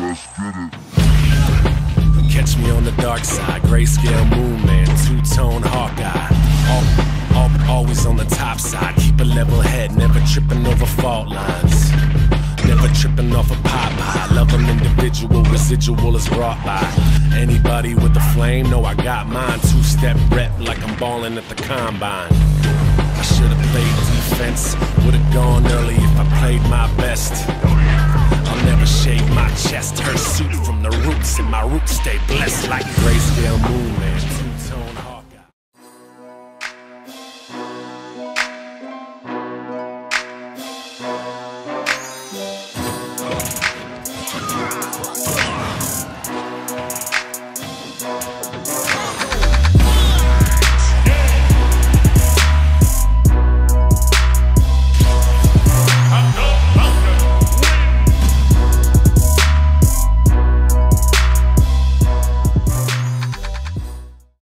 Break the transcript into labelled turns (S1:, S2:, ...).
S1: Let's get it. Catch me on the dark side, grayscale moon man, two-tone hawkeye. All, all, always on the top side, keep a level head, never tripping over fault lines. Never tripping off a pot pie. Love an individual, residual is brought by. Anybody with a flame, know I got mine. Two step rep like I'm balling at the combine. I should've played defense. Chest, her suit from the roots, and my roots stay blessed like grayscale moon man.